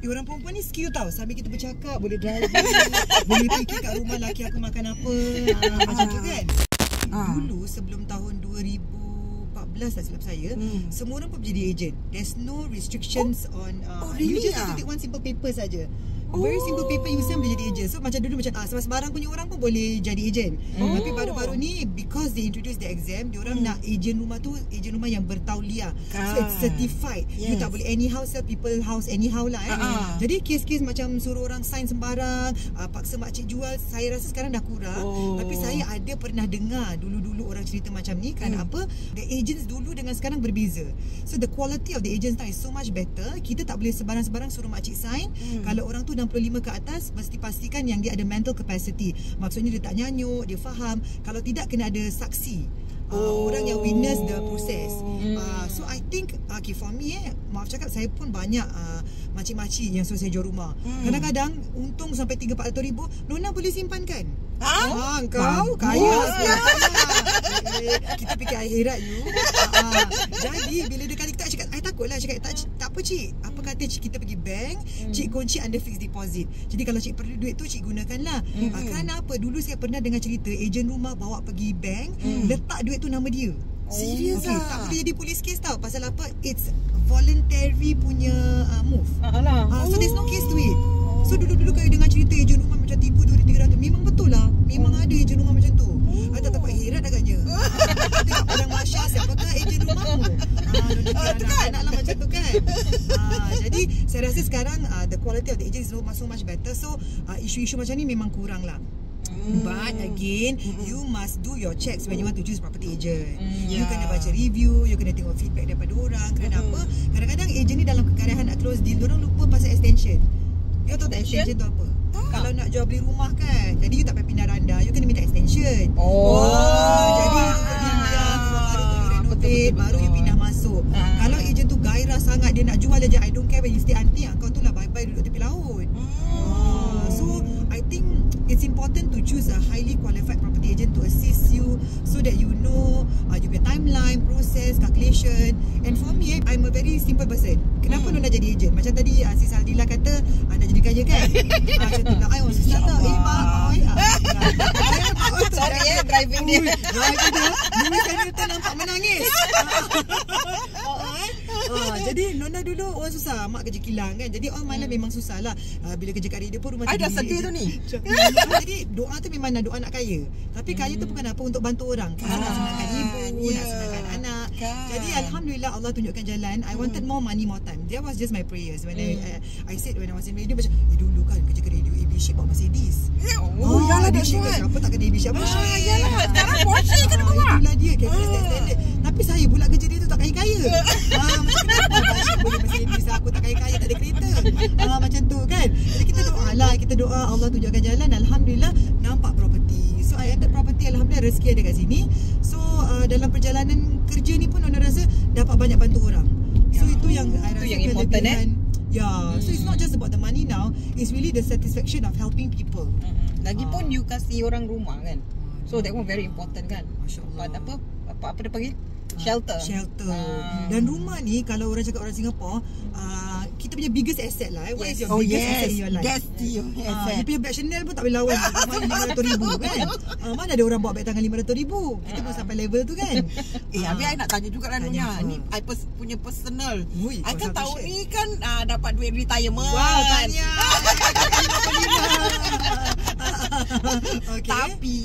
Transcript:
Eh, orang perempuan ni skill tau. Sambil kita bercakap Boleh driving Boleh fikir kat rumah Laki aku makan apa. Ah, Macam tu kan? Ah. Dulu sebelum tahun 2014 tak silap saya Hmm. Semua orang pun jadi agent. There's no restrictions on uh, Oh, really You just have to take one simple paper saja Very simple paper you send boleh jadi agent So macam dulu macam ah, Sembarang punya orang pun boleh jadi agent Oh. Tapi baru-baru ni Because they introduce the exam Diorang Hmm. nak agent rumah tu Agent rumah yang bertauliah So it's Ah. certified You Yes. tak boleh anyhow sell people house anyhow lah eh. Ah, ah. Jadi kes-kes macam suruh orang sign sembarang uh, Paksa makcik jual Saya rasa sekarang dah kurang Oh. Tapi saya ada pernah dengar Dulu-dulu orang cerita macam ni Kerana Hmm. apa The agents dulu dengan sekarang berbeza So the quality of the agents now is so much better Kita tak boleh sebarang-sebarang suruh makcik sign Hmm. Kalau orang tu 65 ke atas Mesti pastikan yang dia ada mental capacity. Maksudnya dia tak nyanyuk Dia faham. Kalau tidak kena ada saksi. Uh, Oh. Orang yang witness the process. Hmm. uh, So I think Okay for me eh Maaf cakap Saya pun banyak uh, Makcik-makcik yang suruh saya jual rumah. Hmm. Kadang-kadang Untung sampai 3-400 ribu Nona boleh simpan kan Ah? Ah, kau Bagus. kaya eh, Kita fikir akhirat you. Ah, Jadi bila dia kali tak cakap I takut lah cakap tak, tak apa cik kata cik kita pergi bank Cik kunci under fixed deposit. Jadi kalau cik perlu duit tu Cik gunakanlah. Hmm. ah, Kerana apa? Dulu saya pernah dengar cerita Ejen rumah bawa pergi bank Letak duit tu nama dia. Serius okay, ah? Tak boleh jadi polis case tau. Pasal apa? It's voluntary punya uh, move. Alah. Ah, so there's no case to it. So dulu-dulu kalau dengar cerita ejen rumah macam tipu 200 300 memang betul lah. Memang ada ejen rumah macam tu. I tak takut akhirat agaknya. Tengok padang Masya siapakah ejen rumahmu? Ah, dulu kira anak-anak lah macam tu kan. Ah, jadi saya rasa sekarang uh, the quality of the agent is so much, so much better. So uh, isu-isu macam ni memang kurang lah. But again, you must do your checks when you want to choose property agent. You yeah. kena baca review, you kena tengok feedback daripada orang. Kerana apa? Kadang-kadang agent ni dalam keadaan nak close deal, orang lupa pasal extension. You tahu tak extension tu apa? Kalau nak jual beli rumah kan, jadi you tak payah pindah randa, you kena minta extension. Oh. Ah, jadi untuk diam-diam rumah baru tu you renovate, baru you pindah masuk. Ah. Kalau agent tu gairah sangat, dia nak jual je, I don't care when you stay anti, kau tu lah bye-bye duduk tepi laut. Ah, so I think it's important to choose a highly qualified property agent to assist you so that you know uh, you punya timeline, process, calculation. And for me, eh, I'm a very simple person. Kenapa hmm. nak jadi agent? Macam tadi uh, si Saldila kata, uh, nak jadi kaya kan? uh, macam tu lah. I want to start. Eh, mak. Eh, eh driving dia. Driving dia. Louis Hamilton nampak menangis. Eh. Ah, jadi Nona dulu orang susah. Mak kerja kilang kan? Jadi orang malam memang susah lah. Ah, Bila kerja kat radio pun rumah I dah sendiri sedih tu ni. Jadi doa tu memang nak doa nak kaya. Tapi kaya tu bukan apa Untuk bantu orang. Pasal nak senangkan ibu Nak ya. senangkan anak. Kan. Jadi Alhamdulillah Allah tunjukkan jalan. I wanted more money more time. That was just my prayers. When I, I, I said when I was in radio Macam eh, dulu kan kerja kat radio AB Ship bawa Mercedes. Oh, yalah, AB that's Ship right. Siapa tak kena AB Ship Abang Ah, Syed. yalah. Sekarang Porsche kena Ah, bawa. Itulah dia Capital State Standard Tapi saya pula kerja dia tu Tak kaya-kaya ah, Macam kenapa Syed boleh Mercedes Aku tak kaya-kaya Tak ada kereta ah, Macam tu kan Jadi kita doa lah Kita doa Allah tunjukkan jalan Alhamdulillah Nampak property So I entered property Alhamdulillah rezeki ada kat sini So uh, dalam perjalanan kerja ni pun Nona rasa Dapat banyak bantu orang So Ya. itu yang I rasa yang important, eh? kelebihan Yeah, so it's not just about the money now. It's really the satisfaction of helping people. Mm-mm. Lagipun you kasih orang rumah kan. So that one very important kan. Allah. Apa apa apa, dia panggil? Shelter. Shelter. Ah. Dan rumah ni kalau orang cakap orang Singapore, uh, kita punya biggest asset lah. Eh. What is Yes. your Oh biggest yes. asset in your life? That's the Ah, asset. you punya beg Chanel pun tak boleh lawan Rumah ni RM500,000 kan ah, Mana ada orang bawa beg tangan RM500,000 Kita pun sampai level tu kan Eh, habis I nak tanya juga lah Nunya. Ni I pers- punya personal. Ui, I kan tahu ni kan ah, dapat duit retirement. Wow, tanya okay. Tapi